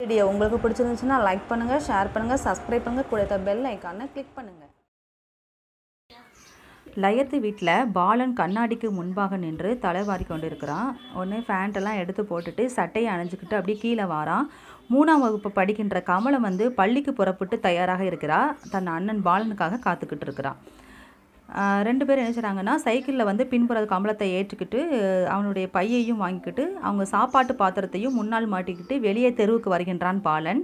Video உங்களுக்கு பிடிச்சிருந்துச்சுன்னா like பண்ணுங்கள் ஷேர் பண்ணுங்கள் சப்ஸ்கிரைப் பண்ணுங்கள் கொடுத்த பெல் ஐக்கானை கிளிக் பண்ணுங்கள் லயத்து வீட்டில் பாலன் கண்ணாடிக்கு முன்பாக நின்று தலைவாரி கொண்டு இருக்கிறான் ஒன்று ஃபேண்ட்டெல்லாம் எடுத்து போட்டுட்டு சட்டையை அணைஞ்சிக்கிட்டு அப்படியே கீழே வாரான். மூணாம் வகுப்பு படிக்கின்ற கமலம் வந்து பள்ளிக்கு புறப்பட்டு தயாராக இருக்கிறா. தன் அண்ணன் பாலனுக்காக காத்துக்கிட்டு இருக்கிறான். ரெண்டு பேரும் என்ன செய்கிறாங்கன்னா சைக்கிளில் வந்து பின்புற கம்பளத்தை ஏற்றுக்கிட்டு அவனுடைய பையையும் வாங்கிக்கிட்டு அவங்க சாப்பாட்டு பாத்திரத்தையும் முன்னால் மாட்டிக்கிட்டு வெளியே தெருவுக்கு வருகின்றான் பாலன்.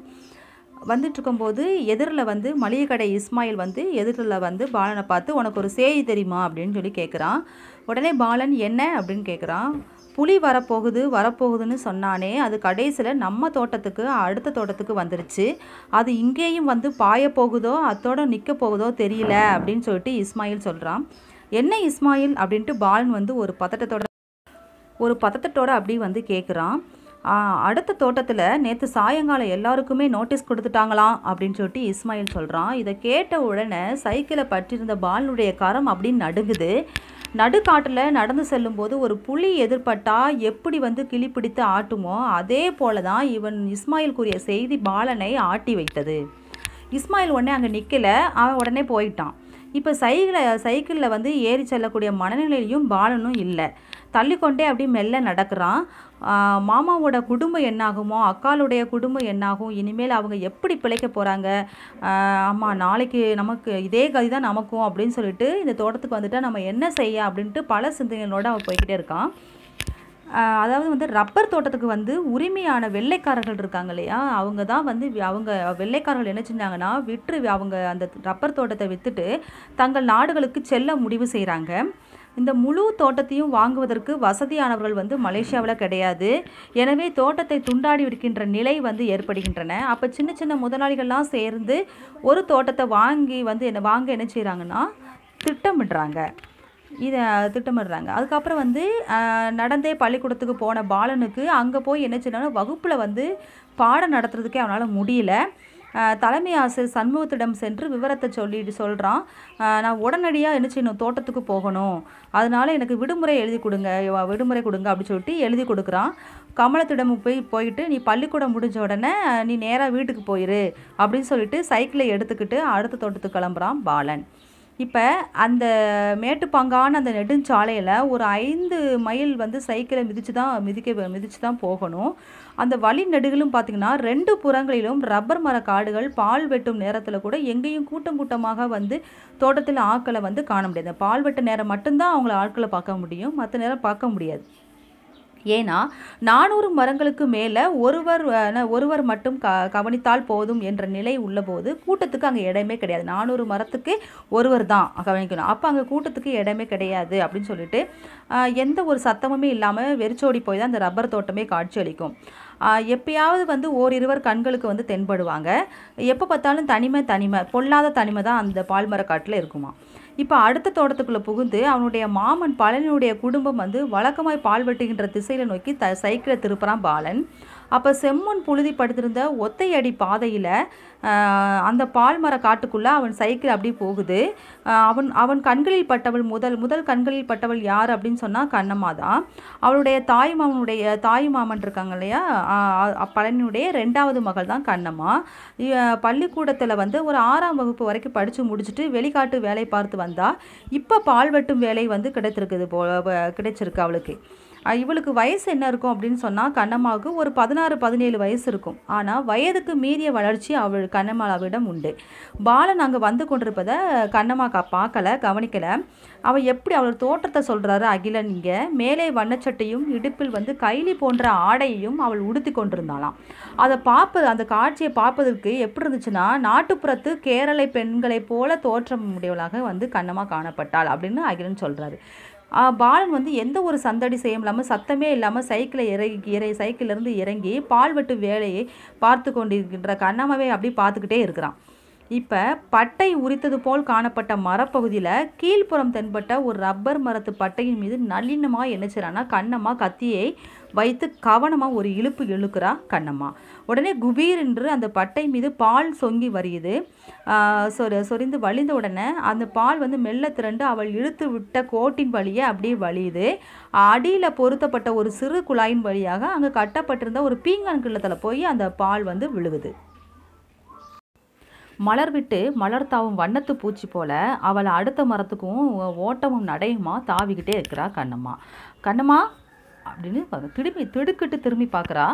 வந்துட்டு இருக்கும்போது எதிரில் வந்து மளிகை கடை இஸ்மாயில் வந்து எதிரில் வந்து பாலனை பார்த்து உனக்கு ஒரு சேய் தெரியுமா? அப்படின்னு சொல்லி கேட்குறான் உடனே பாலன் என்ன? அப்படின்னு கேட்குறான் புலி வரப்போகுது வரப்போகுதுன்னு சொன்னானே அது கடைசியில் நம்ம தோட்டத்துக்கு அடுத்த தோட்டத்துக்கு வந்துருச்சு. அது இங்கேயும் வந்து பாய போகுதோ அத்தோட நிற்க போகுதோ தெரியல அப்படின்னு சொல்லிட்டு இஸ்மாயில் சொல்கிறான் என்ன இஸ்மாயில் அப்படின்ட்டு பாலன் வந்து ஒரு பதட்டத்தோட ஒரு பதட்டத்தோட அப்படி வந்து கேட்குறான் அடுத்த தோட்டத்தில் நேற்று சாயங்காலம் எல்லாருக்குமே நோட்டீஸ் கொடுத்துட்டாங்களாம் அப்படின்னு சொல்லிட்டு இஸ்மாயில் சொல்கிறான் இதை கேட்ட உடனே சைக்கிளை பற்றியிருந்த பாலனுடைய கரம் அப்படின்னு நடுங்குது. நடுக்காட்டில் நடந்து செல்லும்போது ஒரு புலி எதிர்பட்டால் எப்படி வந்து கிளி பிடித்து ஆட்டுமோ அதே போல தான் இவன் இஸ்மாயில் கூறிய செய்தி பாலனை ஆட்டி வைத்தது. இஸ்மாயில் உடனே அங்கே நிற்கல அவன் உடனே போயிட்டான். இப்போ சைக்கிளை சைக்கிளில் வந்து ஏறி செல்லக்கூடிய மனநிலையும் பாலனும் இல்லை. தள்ளிக்கொண்டே அப்படி மெல்ல நடக்கிறான். மாமாவோட குடும்பம் என்னாகுமோ அக்காளுடைய குடும்பம் என்னாகும் இனிமேல் அவங்க எப்படி பிழைக்க போகிறாங்க ஆமாம் நாளைக்கு நமக்கு இதே கதி தான் நமக்கும் அப்படின்னு சொல்லிட்டு இந்த தோட்டத்துக்கு வந்துட்டால் நம்ம என்ன செய்ய அப்படின்ட்டு பல சிந்தனைகளோடு அவன் போய்கிட்டே இருக்கான். அதாவது வந்து ரப்பர் தோட்டத்துக்கு வந்து உரிமையான வெள்ளைக்காரர்கள் இருக்காங்க இல்லையா? அவங்க தான் வந்து அவங்க வெள்ளைக்காரர்கள் என்ன செஞ்சாங்கன்னா விற்று அவங்க அந்த ரப்பர் தோட்டத்தை விற்றுட்டு தங்கள் நாடுகளுக்கு செல்ல முடிவு செய்கிறாங்க இந்த முழு தோட்டத்தையும் வாங்குவதற்கு வசதியானவர்கள் வந்து மலேசியாவில் கிடையாது. எனவே தோட்டத்தை துண்டாடி விடுக்கின்ற நிலை வந்து ஏற்படுகின்றன. அப்போ சின்ன சின்ன முதலாளிகள்லாம் சேர்ந்து ஒரு தோட்டத்தை வாங்கி வந்து என்ன வாங்க என்ன செய்கிறாங்கன்னா திட்டமிடுறாங்க. இதை திட்டமிடுறாங்க. அதுக்கப்புறம் வந்து நடந்தே பள்ளிக்கூடத்துக்கு போன பாலனுக்கு அங்கே போய் என்ன செய்யணும்னா வகுப்பில் வந்து பாடம் நடத்துறதுக்கே அவனால் முடியல. தலைமை ஆசிரியர் சண்முகத்திடம் சென்று விவரத்தை சொல்லிட்டு சொல்கிறான் நான் உடனடியாக என்ன செய்யணும்? தோட்டத்துக்கு போகணும். அதனால் எனக்கு விடுமுறை எழுதி கொடுங்க. விடுமுறை கொடுங்க அப்படின்னு சொல்லிட்டு எழுதி கொடுக்குறான். கமலத்திடம் போய் போயிட்டு நீ பள்ளிக்கூடம் முடிஞ்ச உடனே நீ நேராக வீட்டுக்கு போயிரு அப்படின்னு சொல்லிட்டு சைக்கிளை எடுத்துக்கிட்டு அடுத்த தோட்டத்துக்கு கிளம்புறான் பாலன். இப்போ அந்த மேட்டுப்பாங்கான அந்த நெடுஞ்சாலையில் ஒரு ஐந்து மைல் வந்து சைக்கிளை மிதித்து தான் மிதிக்க மிதித்து தான் போகணும். அந்த வழி நெடுகளும் பார்த்திங்கன்னா ரெண்டு புறங்களிலும் ரப்பர் மர காடுகள் பால் வெட்டும் நேரத்தில் கூட எங்கேயும் கூட்டம் கூட்டமாக வந்து தோட்டத்தில் ஆட்களை வந்து காண முடியாது. அந்த பால் வெட்ட நேரம் மட்டும்தான் அவங்கள ஆட்களை பார்க்க முடியும். மற்ற நேரம் பார்க்க முடியாது. ஏன்னா நானூறு மரங்களுக்கு மேலே ஒருவர் ஒருவர் மட்டும் க கவனித்தால் போதும் என்ற நிலை உள்ளபோது கூட்டத்துக்கு அங்கே இடமே கிடையாது. நானூறு மரத்துக்கு ஒருவர் தான் கவனிக்கணும். அப்போ அங்கே கூட்டத்துக்கு இடமே கிடையாது அப்படின்னு சொல்லிட்டு எந்த ஒரு சத்தமுமே இல்லாமல் வெறிச்சோடி போய் தான் அந்த ரப்பர் தோட்டமே காட்சியளிக்கும் எப்பயாவது வந்து ஓரிருவர் கண்களுக்கு வந்து தென்படுவாங்க. எப்போ பார்த்தாலும் தனிமை தனிமை பொல்லாத தனிமை தான் அந்த பால்மர காட்டில் இருக்குமா இப்போ அடுத்த தோட்டத்துக்குள்ளே புகுந்து அவனுடைய மாமன் பழனியுடைய குடும்பம் வந்து வழக்கமாய் பால் வெட்டுகின்ற திசையில் நோக்கி த சைக்கிளை திருப்புறான் பாலன். அப்போ செம்மன் புழுதி படுத்திருந்த ஒத்தையடி பாதையில் அந்த பால்மர காட்டுக்குள்ளே அவன் சைக்கிள் அப்படியே போகுது. அவன் அவன் கண்களில் பட்டவள் முதல் முதல் கண்களில் பட்டவள் யார் அப்படின்னு சொன்னால் கண்ணம்மா தான். அவளுடைய தாய் மாமனுடைய தாய் மாமன் இருக்காங்க இல்லையா? ஆஹ் பழனியுடைய ரெண்டாவது மகள் தான் கண்ணம்மா. பள்ளிக்கூடத்தில் வந்து ஒரு ஆறாம் வகுப்பு வரைக்கும் படித்து முடிச்சுட்டு வெளிக்காட்டு வேலை பார்த்து வந்தால் இப்போ பால் வெட்டும் வேலை வந்து கிடைத்திருக்குது போ கிடைச்சிருக்கு அவளுக்கு. இவளுக்கு வயசு என்ன இருக்கும் அப்படின்னு சொன்னால் கண்ணம்மாவுக்கு ஒரு பதினாறு பதினேழு வயசு இருக்கும். ஆனால் வயதுக்கு மீறிய வளர்ச்சி அவள் கண்ணம்மாவிடம் உண்டு. பாலன் அங்கே வந்து கொண்டிருப்பதை கண்ணம்மா கா பார்க்கல கவனிக்கலை. அவள் எப்படி அவளோட தோற்றத்தை சொல்கிறாரு அகிலன் இங்கே? மேலே வண்ணச்சட்டையும் இடுப்பில் வந்து கைலி போன்ற ஆடையையும் அவள் உடுத்தி கொண்டிருந்தாளாம். அதை பார்ப்பது அந்த காட்சியை பார்ப்பதற்கு எப்படி இருந்துச்சுன்னா நாட்டுப்புறத்து கேரளை பெண்களைப் போல தோற்றம் உடையவளாக வந்து கண்ணமாக காணப்பட்டாள் அப்படின்னு அகிலன் சொல்கிறாரு பாலன் வந்து எந்த ஒரு சந்தடி செய்ய இல்லாமல் சத்தமே இல்லாமல் சைக்கிளை இறங்கி இறை சைக்கிளிலிருந்து இறங்கி பால் வெட்டு வேலையை பார்த்து கொண்டிருக்கின்ற கண்ணம்மாவை அப்படி பார்த்துக்கிட்டே இருக்கிறான். இப்போ பட்டை உரித்தது போல் காணப்பட்ட மரப்பகுதியில் கீழ்ப்புறம் தென்பட்ட ஒரு ரப்பர் மரத்து பட்டையின் மீது நளினமாக என்ன செய்கிறான்னா கண்ணம்மா கத்தியை வைத்து கவனமாக ஒரு இழுப்பு இழுக்கிறா கண்ணம்மா. உடனே குபீர் என்று அந்த பட்டை மீது பால் சொங்கி வரியுது. சொரி சொரிந்து வழிந்த உடனே அந்த பால் வந்து மெல்ல திரண்டு அவள் இழுத்து விட்ட கோட்டின் வழியே அப்படியே வழியுது. அடியில் பொருத்தப்பட்ட ஒரு சிறு குழாயின் வழியாக அங்கே கட்டப்பட்டிருந்த ஒரு பீங்கான் கிள்ளத்தில் போய் அந்த பால் வந்து விழுகுது மலர் விட்டு மலர் தாவும் வண்ணத்து பூச்சி போல அவளை அடுத்த மரத்துக்கும் ஓட்டமும் நடையுமா தாவிக்கிட்டே இருக்கிறா கண்ணம்மா. கண்ணம்மா அப்படின்னு திரும்பி திடுக்கிட்டு திரும்பி பார்க்குறா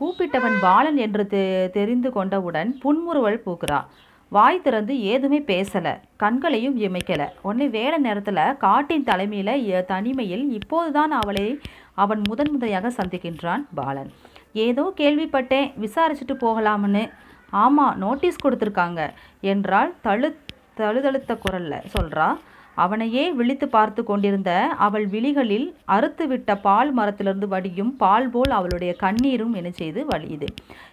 கூப்பிட்டவன் பாலன் என்று தெ தெரிந்து கொண்டவுடன் புன்முறுவல் பூக்குறா. வாய் திறந்து ஏதுமே பேசலை கண்களையும் இமைக்கலை. உடனே வேலை நேரத்தில் காட்டின் தலைமையில் தனிமையில் இப்போதுதான் அவளை அவன் முதன் முறையாக சந்திக்கின்றான் பாலன். ஏதோ கேள்விப்பட்டேன் விசாரிச்சுட்டு போகலாம்னு. ஆமாம் நோட்டீஸ் கொடுத்துருக்காங்க என்றால் தழு தழுதழுத்த குரல்ல. சொல்றா அவனையே விழித்து பார்த்து கொண்டிருந்த அவள் விழிகளில் அறுத்து விட்ட பால் மரத்திலிருந்து வடியும் பால் போல் அவளுடைய கண்ணீரும் என்ன செய்து வழியுது.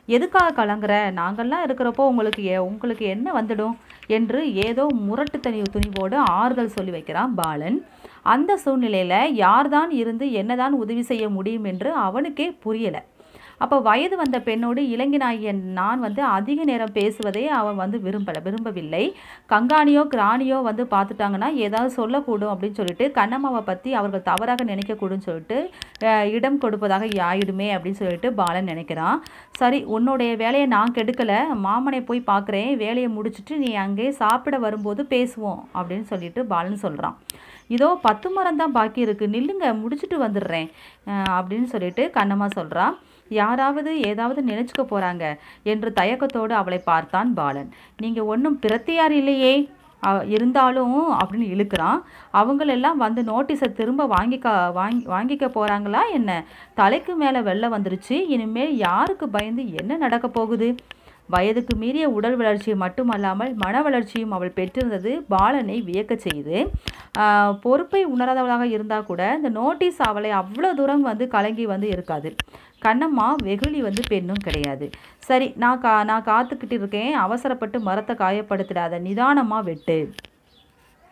எதுக்காக கலங்குற? நாங்கள்லாம் இருக்கிறப்போ உங்களுக்கு எ- உங்களுக்கு என்ன வந்துடும்? என்று ஏதோ முரட்டு தனி துணிவோடு ஆறுதல் சொல்லி வைக்கிறான் பாலன். அந்த சூழ்நிலையில் யார்தான் இருந்து என்னதான் உதவி செய்ய முடியும் என்று அவனுக்கே புரியலை. அப்போ வயது வந்த பெண்ணோடு இளைஞனாகிய நான் வந்து அதிக நேரம் பேசுவதை அவன் வந்து விரும்பலை விரும்பவில்லை. கங்காணியோ கிராணியோ வந்து பார்த்துட்டாங்கன்னா ஏதாவது சொல்லக்கூடும் அப்படின்னு சொல்லிட்டு கண்ணம்மாவை பற்றி அவர்கள் தவறாக நினைக்கக்கூடும்னு சொல்லிட்டு இடம் கொடுப்பதாக ஆயிடுமே அப்படின்னு சொல்லிட்டு பாலன் நினைக்கிறான். சரி உன்னுடைய வேலையை நான் கெடுக்கலை மாமனை போய் பார்க்குறேன் வேலையை முடிச்சுட்டு நீ அங்கே சாப்பிட வரும்போது பேசுவோம் அப்படின்னு சொல்லிட்டு பாலன் சொல்கிறான் இதோ பத்து மரம் தான் பாக்கி இருக்குது நில்லுங்க முடிச்சுட்டு வந்துடுறேன் அப்படின்னு சொல்லிட்டு கண்ணம்மா சொல்கிறான் யாராவது ஏதாவது நினைச்சுக்க போறாங்க என்று தயக்கத்தோடு அவளை பார்த்தான் பாலன். நீங்க ஒன்றும் பிரத்தியார் இல்லையே. இருந்தாலும் அப்படின்னு இழுக்கிறான். அவங்களெல்லாம் வந்து நோட்டீஸை திரும்ப வாங்கிக்க வாங்கி வாங்கிக்க போகிறாங்களா என்ன? தலைக்கு மேலே வெள்ளம் வந்துருச்சு. இனிமேல் யாருக்கு பயந்து என்ன நடக்க போகுது? வயதுக்கு மீறிய உடல் வளர்ச்சி மட்டுமல்லாமல் மன வளர்ச்சியும் அவள் பெற்றிருந்தது பாலனை வியக்கச் செய்து. பொறுப்பை உணராதவளாக இருந்தால் கூட இந்த நோட்டீஸ் அவளை அவ்வளோ தூரம் வந்து கலங்கி வந்து இருக்காது. கண்ணம்மா வெகுளி வந்து பெண்ணும் கிடையாது. சரி நான் கா நான் காத்துக்கிட்டு இருக்கேன். அவசரப்பட்டு மரத்தை காயப்படுத்திடாத. நிதானமாக வெட்டு.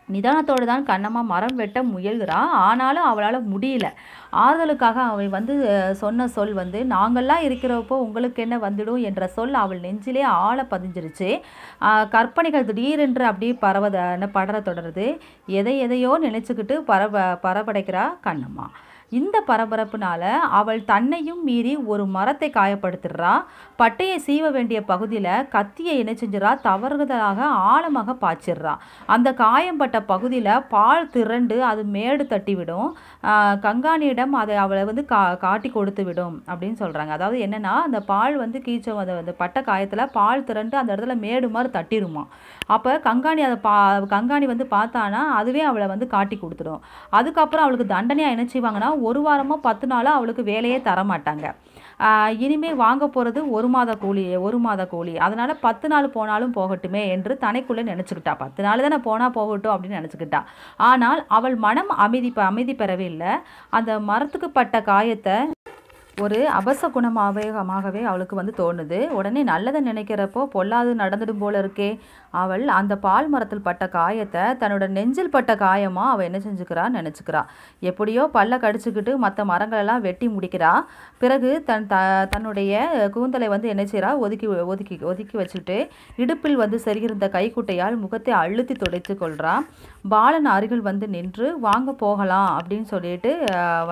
நிதானத்தோடு தான் கண்ணம்மா மரம் வெட்ட முயல்கிறா. ஆனாலும் அவளால் முடியல. ஆறுதலுக்காக அவள் வந்து சொன்ன சொல் வந்து நாங்கள்லாம் இருக்கிறப்போ உங்களுக்கு என்ன வந்துடும்? என்ற சொல் அவள் நெஞ்சிலே ஆழ பதிஞ்சிருச்சு. கற்பனைகள் திடீரென்று அப்படியே பரவத படர தொடருது. எதை எதையோ நினச்சிக்கிட்டு பரப பரபடைக்கிறா கண்ணம்மா? இந்த பரபரப்புனால அவள் தன்னையும் மீறி ஒரு மரத்தை காயப்படுத்துடுறா பட்டையை சீவ வேண்டிய பகுதியில் கத்தியை என்ன செஞ்சிடறா தவறுதலாக ஆழமாக பாய்ச்சிடுறா அந்த காயம்பட்ட பகுதியில் பால் திரண்டு அது மேடு தட்டிவிடும். கங்காணியிடம் அதை அவளை வந்து கா காட்டி கொடுத்து விடும் அப்படின்னு சொல்கிறாங்க அதாவது என்னென்னா அந்த பால் வந்து கீச்சம் அந்த அந்த பட்ட காயத்தில் பால் திரண்டு அந்த இடத்துல மேடு மாதிரி தட்டிடுமா அப்போ கங்காணி அதை பா கங்காணி வந்து பார்த்தானா அதுவே அவளை வந்து காட்டி கொடுத்துடும். அதுக்கப்புறம் அவளுக்கு தண்டனையாக என்ன செய்வாங்கன்னா ஒரு வாரமோ பத்து நாளோ அவளுக்கு வேலையே தர மாட்டாங்க இனிமேல் இனிமே வாங்க போகிறது ஒரு மாத கூலி ஒரு மாத கூலி. அதனால் பத்து நாள் போனாலும் போகட்டுமே என்று தனக்குள்ளே நினச்சிக்கிட்டா. பத்து நாள் தானே போனால் போகட்டும் அப்படின்னு நினச்சிக்கிட்டா. ஆனால் அவள் மனம் அமைதி அமைதி பெறவே இல்லை. அந்த மரத்துக்கு பட்ட காயத்தை ஒரு அபச குணமாவேகமாகவே அவளுக்கு வந்து தோணுது. உடனே நல்லதை நினைக்கிறப்போ பொல்லாது நடந்துடும் போல இருக்கே. அவள் அந்த பால் மரத்தில் பட்ட காயத்தை தன்னோட நெஞ்சில் பட்ட காயமாக அவள் என்ன செஞ்சுக்கிறா நினச்சிக்கிறா. எப்படியோ பல்ல கடிச்சுக்கிட்டு மற்ற மரங்களெல்லாம் வெட்டி முடிக்கிறா. பிறகு தன் த தன்னுடைய கூந்தலை வந்து என்ன செய்கிறா ஒதுக்கி ஒதுக்கி ஒதுக்கி வச்சுட்டு இடுப்பில் வந்து செருகிருந்த கைக்குட்டையால் முகத்தை அழுத்தி துடைத்து கொள்றா. பாலன் அருகில் வந்து நின்று வாங்க போகலாம் அப்படின்னு சொல்லிட்டு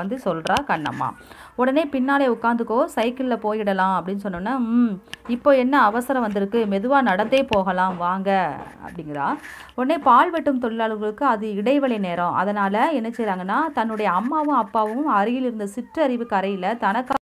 வந்து சொல்கிறா கண்ணம்மா. உடனே பின்னாலே உட்காந்துக்கோ சைக்கிளில் போயிடலாம் அப்படின்னு சொன்னோன்னே ம் இப்போ என்ன அவசரம் வந்திருக்கு? மெதுவாக நடந்தே போகலாம் வாங்க அப்படிங்கிறா. உடனே பால் வெட்டும் தொழிலாளர்களுக்கு அது இடைவெளி நேரம். அதனால் என்ன செய்கிறாங்கன்னா தன்னுடைய அம்மாவும் அப்பாவும் அருகில் இருந்த சிற்றறிவு கரையில் தனக்கு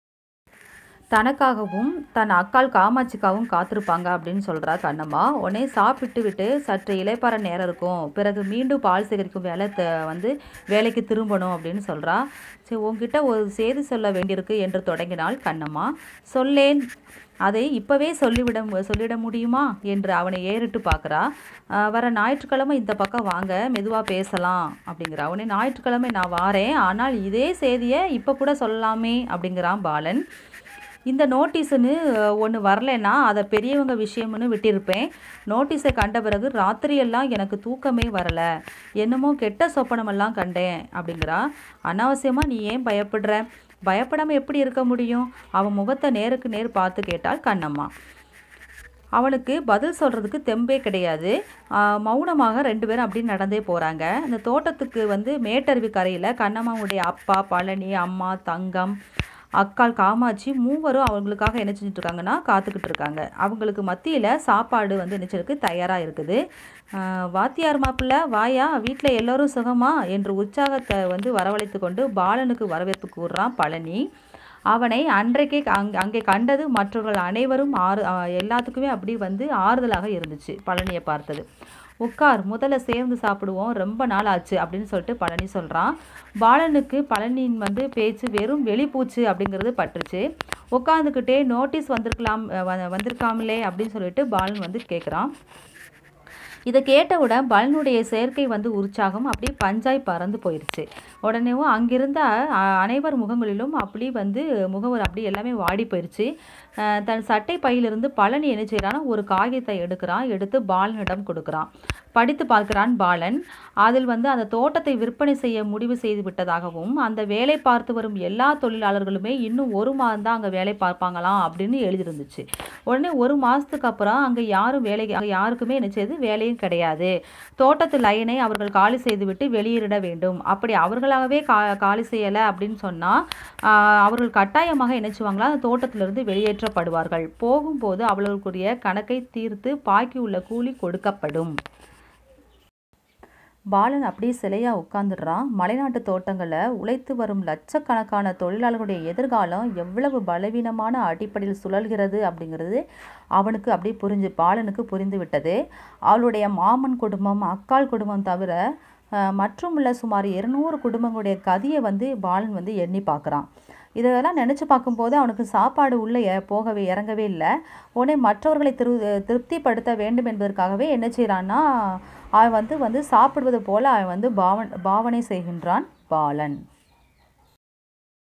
தனக்காகவும் தன் அக்கால் காமாட்சிக்காகவும் காத்திருப்பாங்க அப்படின்னு சொல்கிறா கண்ணம்மா. உடனே சாப்பிட்டு விட்டு சற்று இலைப்பாற நேரம் இருக்கும். பிறகு மீண்டும் பால் சேகரிக்கும் வேலை த- வந்து வேலைக்கு திரும்பணும் அப்படின்னு சொல்கிறா சரி உங்ககிட்ட ஒரு செய்தி சொல்ல வேண்டியிருக்கு என்று தொடங்கினாள் கண்ணம்மா. சொல்லேன். அதை இப்போவே சொல்லிவிட மு- சொல்லிட முடியுமா? என்று அவனை ஏறிட்டு பார்க்குறா. வர ஞாயிற்றுக்கிழமை இந்த பக்கம் வாங்க. மெதுவாக பேசலாம் அப்படிங்கிறா. அவனே ஞாயிற்றுக்கிழமை நான் வாரேன். ஆனால் இதே செய்தியை இப்போ கூட சொல்லலாமே அப்படிங்கிறான் பாலன். இந்த நோட்டீஸுன்னு ஒன்று வரலைன்னா அதை பெரியவங்க விஷயம்னு விட்டிருப்பேன். நோட்டீஸை கண்ட பிறகு ராத்திரியெல்லாம் எனக்கு தூக்கமே வரலை. என்னமோ கெட்ட சொப்பனமெல்லாம் கண்டேன் அப்படிங்கிறா. அனாவசியமாக நீ ஏன் பயப்படுற? பயப்படாமல் எப்படி இருக்க முடியும்? அவன் முகத்தை நேருக்கு நேர் பார்த்து கேட்டாள் கண்ணம்மா. அவனுக்கு பதில் சொல்கிறதுக்கு தெம்பே கிடையாது. மௌனமாக ரெண்டு பேரும் அப்படி நடந்தே போகிறாங்க இந்த தோட்டத்துக்கு வந்து மேட்டருவி கரையில் கண்ணம்மாவுடைய அப்பா பழனி அம்மா தங்கம் அக்காள் காமாட்சி மூவரும் அவங்களுக்காக என்ன செஞ்சுட்டு இருக்காங்கன்னா காத்துக்கிட்டு இருக்காங்க. அவங்களுக்கு மத்தியில் சாப்பாடு வந்து என்ன தயாராக இருக்குது. வாத்தியார் மாப்பிள்ளை வாயா வீட்டில் எல்லோரும் சுகமா என்று உற்சாகத்தை வந்து வரவழைத்து கொண்டு பாலனுக்கு வரவேற்பு கூறுறான் பழனி. அவனை அன்றைக்கே அங் அங்கே கண்டது மற்றவர்கள் அனைவரும் ஆறு எல்லாத்துக்குமே அப்படி வந்து ஆறுதலாக இருந்துச்சு பழனியை பார்த்தது. உட்கார் முதல்ல சேர்ந்து சாப்பிடுவோம் ரொம்ப நாள் ஆச்சு அப்படின்னு சொல்லிட்டு பழனி சொல்கிறான் பாலனுக்கு பழனியின் வந்து பேச்சு வெறும் வெளிப்பூச்சு அப்படிங்கிறது பட்டுருச்சு. உட்காந்துக்கிட்டே நோட்டீஸ் வந்திருக்கலாம் வ- வந்திருக்காமலே அப்படின்னு சொல்லிட்டு பாலன் வந்து கேட்குறான் இதை கேட்டவுடன் பலனுடைய செயற்கை வந்து உற்சாகம் அப்படியே பஞ்சாய் பறந்து போயிடுச்சு உடனேவும் அங்கிருந்த அனைவர் முகங்களிலும் அப்படி வந்து முகவர் அப்படி எல்லாமே வாடி போயிடுச்சு தன் சட்டை பையிலிருந்து பழனி என்ன செய்கிறான்னா ஒரு காகிதத்தை எடுக்கிறான். எடுத்து பாலனிடம் கொடுக்குறான். படித்து பார்க்கிறான் பாலன். அதில் வந்து அந்த தோட்டத்தை விற்பனை செய்ய முடிவு செய்து விட்டதாகவும் அந்த வேலை பார்த்து வரும் எல்லா தொழிலாளர்களுமே இன்னும் ஒரு மாதம் தான் அங்கே வேலை பார்ப்பாங்களாம் அப்படின்னு எழுதியிருந்துச்சு. உடனே ஒரு மாதத்துக்கு அப்புறம் அங்கே யாரும் வேலைக்கு அங்கே யாருக்குமே என்ன செய்யுது வேலையும் கிடையாது. தோட்டத்து லைனை அவர்கள் காலி செய்துவிட்டு வெளியிட வேண்டும். அப்படி அவர்களாகவே கா காலி செய்யலை அப்படின்னு சொன்னால் அவர்கள் கட்டாயமாக என்ன செய்வாங்களா? அந்த தோட்டத்திலிருந்து வெளியேற்றப்படுவார்கள். போகும்போது அவர்களுக்குரிய கணக்கை தீர்த்து பாக்கி உள்ள கூலி கொடுக்கப்படும். பாலன் அப்படியே சிலையாக உட்காந்துடுறான் மலைநாட்டு தோட்டங்களை உழைத்து வரும் லட்சக்கணக்கான தொழிலாளர்களுடைய எதிர்காலம் எவ்வளவு பலவீனமான அடிப்படையில் சுழல்கிறது அப்படிங்கிறது அவனுக்கு அப்படியே புரிஞ்சு பாலனுக்கு புரிந்து விட்டது. அவளுடைய மாமன் குடும்பம் அக்காள் குடும்பம் தவிர மற்றும் உள்ள சுமார் இருநூறு குடும்பங்களுடைய கதியை வந்து பாலன் வந்து எண்ணி பார்க்குறான். இதெல்லாம் நினச்சி பார்க்கும்போது அவனுக்கு சாப்பாடு உள்ளே போகவே இறங்கவே இல்லை. உடனே மற்றவர்களை திரு திருப்திப்படுத்த வேண்டும் என்பதற்காகவே என்ன செய்கிறான்னா அவன் வந்து வந்து சாப்பிடுவது போல் அவன் வந்து பாவன் பாவனை செய்கின்றான் பாலன்.